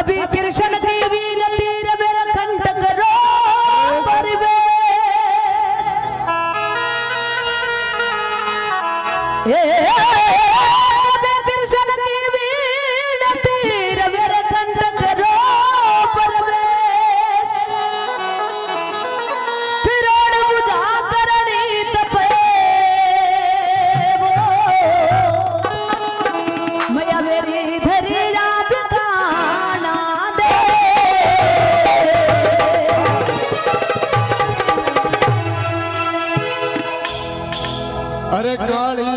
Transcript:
कभी कृष्ण की बीनती अरे काली